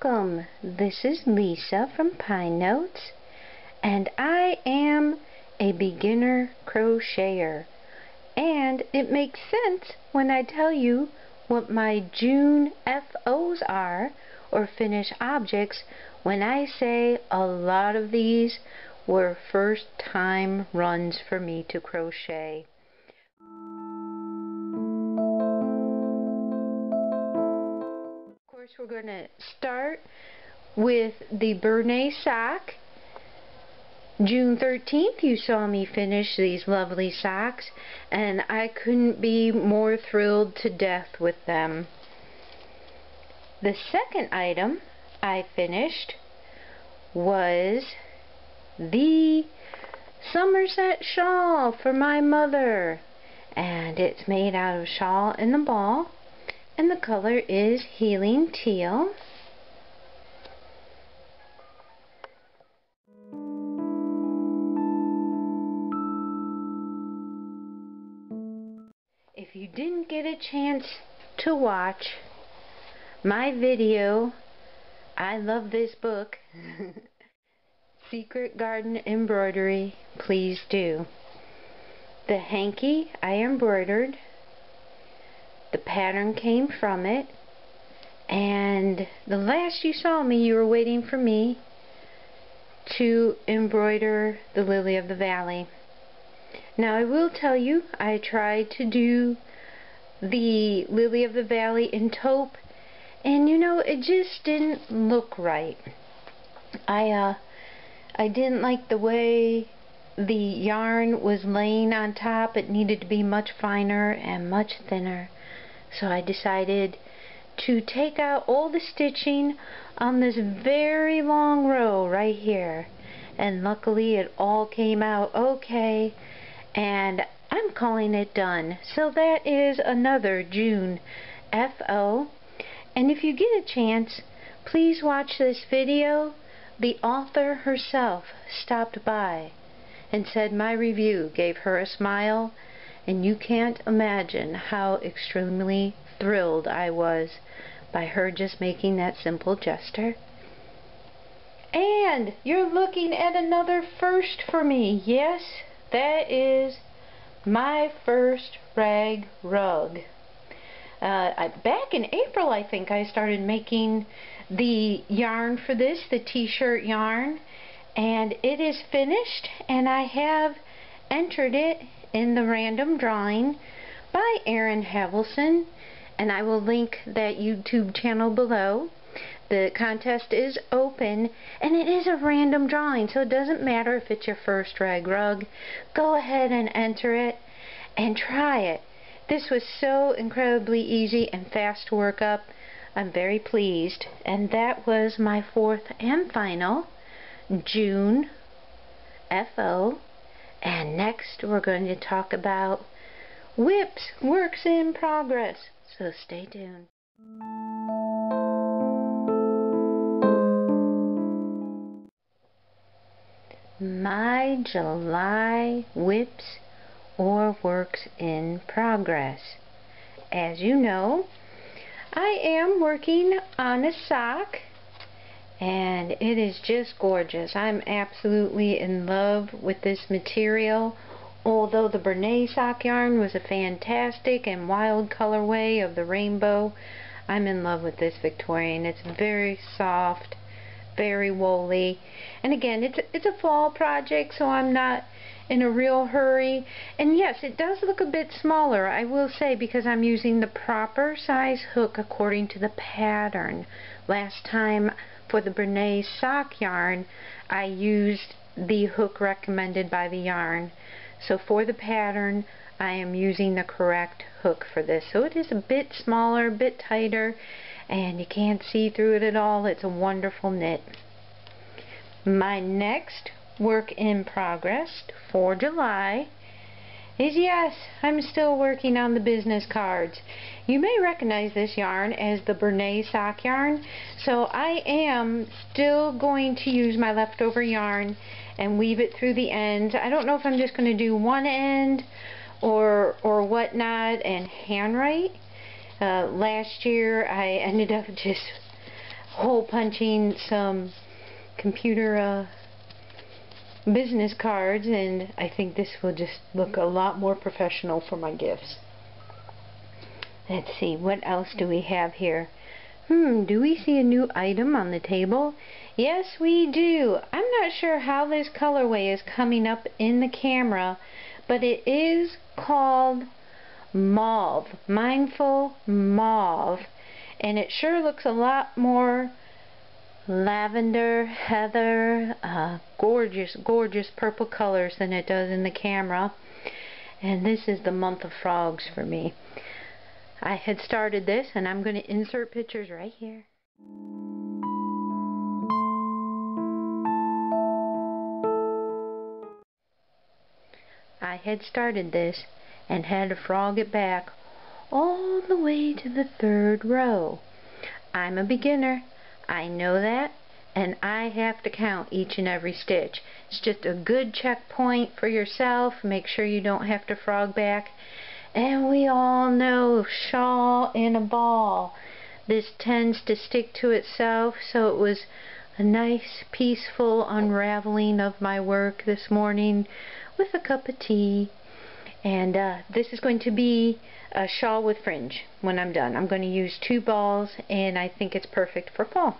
Welcome. This is Lisa from Pine Notes, and I am a beginner crocheter. And it makes sense when I tell you what my June FOs are, or finished objects, when I say a lot of these were first time runs for me to crochet. Going to start with the Bernat sock. June 13th you saw me finish these lovely socks and I couldn't be more thrilled to death with them. The second item I finished was the Somerset shawl for my mother and it's made out of shawl in the ball and the color is Healing Teal. If you didn't get a chance to watch my video, I love this book, Secret Garden Embroidery, please do. The hanky I embroidered the pattern came from it. And the last you saw me you were waiting for me to embroider the lily of the valley. Now I will tell you I tried to do the lily of the valley in taupe and you know it just didn't look right. I uh I didn't like the way the yarn was laying on top. It needed to be much finer and much thinner so I decided to take out all the stitching on this very long row right here. And luckily it all came out okay. And I'm calling it done. So that is another June FO. And if you get a chance, please watch this video. The author herself stopped by and said my review gave her a smile and you can't imagine how extremely thrilled I was by her just making that simple gesture. And you're looking at another first for me. Yes, that is my first rag rug. Uh, back in April, I think, I started making the yarn for this, the t-shirt yarn, and it is finished, and I have entered it in the random drawing by Erin Havelson and I will link that YouTube channel below. The contest is open and it is a random drawing so it doesn't matter if it's your first rag rug. Go ahead and enter it and try it. This was so incredibly easy and fast to work up. I'm very pleased. And that was my fourth and final June FO and next we're going to talk about WIPs, works in progress. So stay tuned. My July WIPs or works in progress. As you know, I am working on a sock and it is just gorgeous. I'm absolutely in love with this material. Although the Bernat sock yarn was a fantastic and wild colorway of the rainbow, I'm in love with this Victorian. It's very soft, very woolly. And again, it's, it's a fall project, so I'm not in a real hurry. And yes, it does look a bit smaller, I will say, because I'm using the proper size hook according to the pattern. Last time for the Bernat sock yarn, I used the hook recommended by the yarn. So for the pattern, I am using the correct hook for this. So it is a bit smaller, a bit tighter, and you can't see through it at all. It's a wonderful knit. My next work in progress for July is yes, I'm still working on the business cards. You may recognize this yarn as the Bernat sock yarn, so I am still going to use my leftover yarn and weave it through the ends. I don't know if I'm just going to do one end or or whatnot and handwrite. Uh, last year I ended up just hole punching some computer uh, business cards and I think this will just look a lot more professional for my gifts. Let's see, what else do we have here? Hmm, do we see a new item on the table? Yes, we do. I'm not sure how this colorway is coming up in the camera, but it is called Mauve, Mindful Mauve, and it sure looks a lot more lavender, heather, uh, gorgeous, gorgeous purple colors than it does in the camera. And this is the month of frogs for me. I had started this and I'm going to insert pictures right here. I had started this and had to frog it back all the way to the third row. I'm a beginner. I know that and I have to count each and every stitch. It's just a good checkpoint for yourself. Make sure you don't have to frog back and we all know shawl in a ball. This tends to stick to itself, so it was a nice, peaceful unraveling of my work this morning with a cup of tea. And uh, this is going to be a shawl with fringe when I'm done. I'm going to use two balls, and I think it's perfect for fall.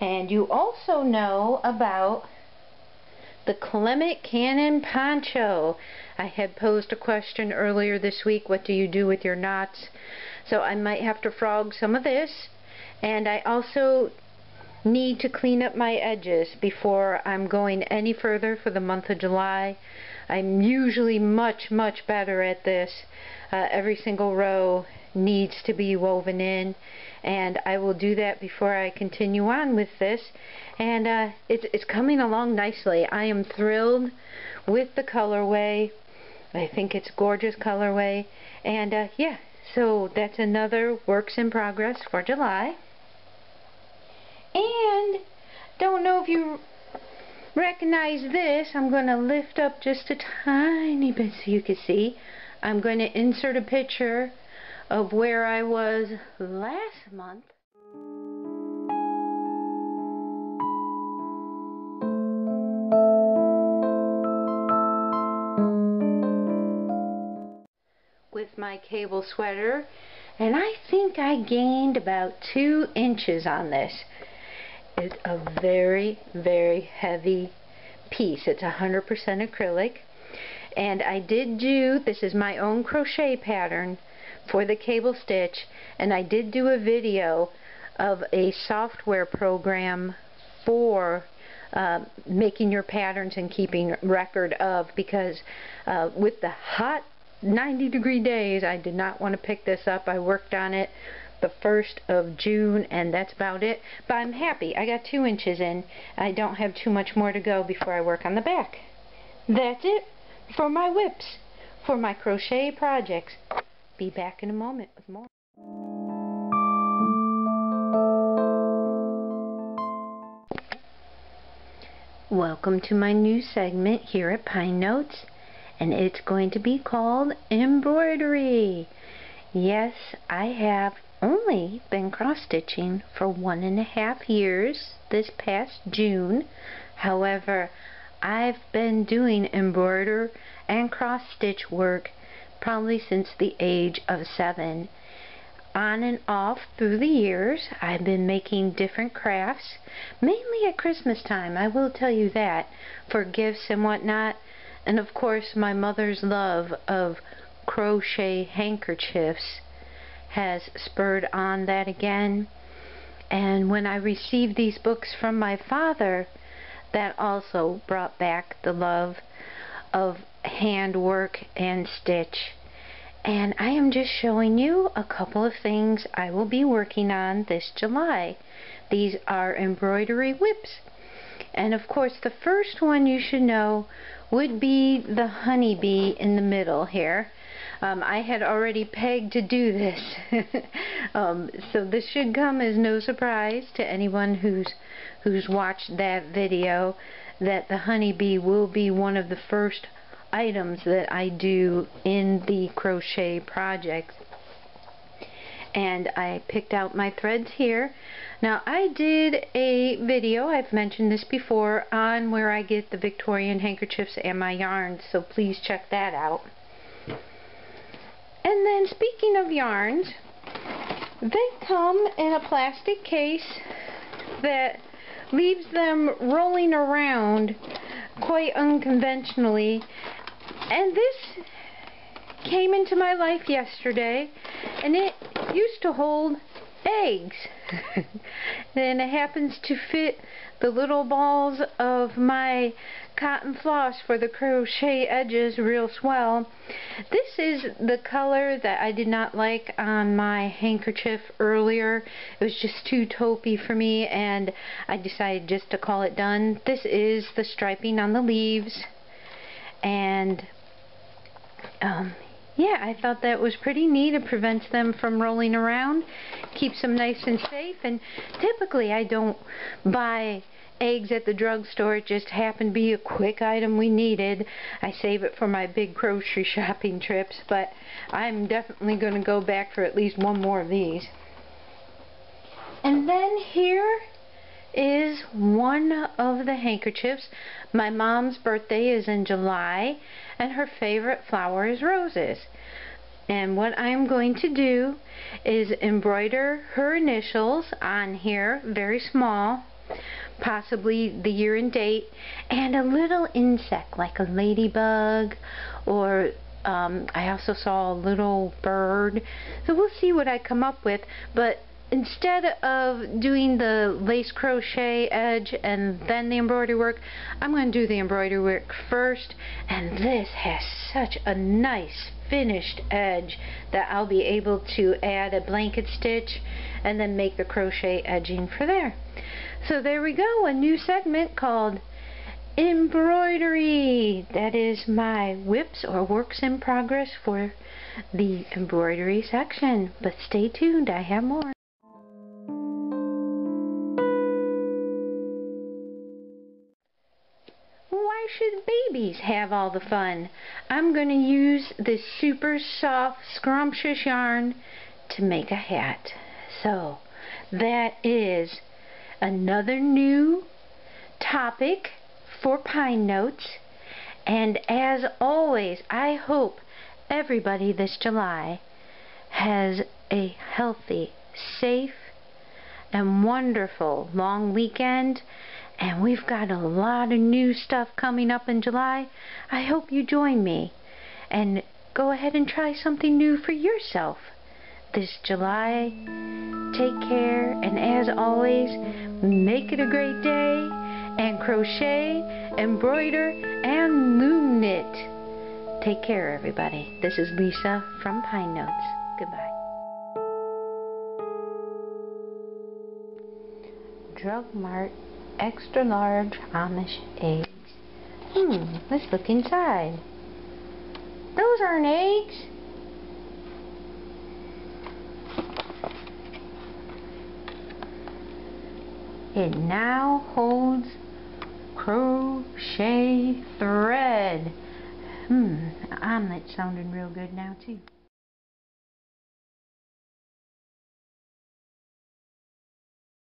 And you also know about the Clement Canyon Poncho. I had posed a question earlier this week, what do you do with your knots? So I might have to frog some of this. And I also need to clean up my edges before I'm going any further for the month of July. I'm usually much, much better at this. Uh, every single row needs to be woven in and I will do that before I continue on with this and uh, it's, it's coming along nicely. I am thrilled with the colorway. I think it's gorgeous colorway and uh, yeah so that's another works in progress for July don't know if you recognize this I'm going to lift up just a tiny bit so you can see I'm going to insert a picture of where I was last month. with my cable sweater and I think I gained about two inches on this. It's a very very heavy piece. It's 100% acrylic and I did do, this is my own crochet pattern for the cable stitch and I did do a video of a software program for uh, making your patterns and keeping record of because uh, with the hot 90 degree days I did not want to pick this up I worked on it the 1st of June and that's about it. But I'm happy. I got two inches in. I don't have too much more to go before I work on the back. That's it for my whips, for my crochet projects. Be back in a moment with more. Welcome to my new segment here at Pine Notes and it's going to be called embroidery. Yes, I have only been cross-stitching for one and a half years this past June. However, I've been doing embroider and cross-stitch work probably since the age of seven. On and off through the years, I've been making different crafts, mainly at Christmas time, I will tell you that, for gifts and whatnot. And of course, my mother's love of crochet handkerchiefs has spurred on that again. And when I received these books from my father, that also brought back the love of handwork and stitch and I am just showing you a couple of things I will be working on this July. These are embroidery whips. And of course the first one you should know would be the honeybee in the middle here. Um, I had already pegged to do this. um, so this should come as no surprise to anyone who's who's watched that video that the honeybee will be one of the first items that I do in the crochet project and I picked out my threads here. Now I did a video, I've mentioned this before, on where I get the Victorian handkerchiefs and my yarns, so please check that out. And then speaking of yarns, they come in a plastic case that leaves them rolling around quite unconventionally. And this came into my life yesterday and it used to hold eggs. and it happens to fit the little balls of my cotton floss for the crochet edges real swell. This is the color that I did not like on my handkerchief earlier. It was just too taupey for me and I decided just to call it done. This is the striping on the leaves and um, yeah, I thought that was pretty neat. It prevents them from rolling around, keeps them nice and safe. And typically I don't buy eggs at the drugstore. It just happened to be a quick item we needed. I save it for my big grocery shopping trips, but I'm definitely going to go back for at least one more of these. And then here is one of the handkerchiefs. My mom's birthday is in July and her favorite flower is roses. And what I'm going to do is embroider her initials on here, very small, possibly the year and date, and a little insect like a ladybug or um, I also saw a little bird. So we'll see what I come up with. But instead of doing the lace crochet edge and then the embroidery work, I'm going to do the embroidery work first. And this has such a nice finished edge that I'll be able to add a blanket stitch and then make the crochet edging for there. So there we go, a new segment called embroidery. That is my whips or works in progress for the embroidery section. But stay tuned, I have more. Should babies have all the fun? I'm going to use this super soft, scrumptious yarn to make a hat. So, that is another new topic for Pine Notes. And as always, I hope everybody this July has a healthy, safe, and wonderful long weekend. And we've got a lot of new stuff coming up in July. I hope you join me. And go ahead and try something new for yourself this July. Take care, and as always, make it a great day, and crochet, embroider, and loom knit. Take care, everybody. This is Lisa from Pine Notes. Goodbye. Drug Mart Extra Large Amish Eggs. Hmm, let's look inside. Those aren't eggs. It now holds crochet thread. Hmm, omelet sounding real good now too.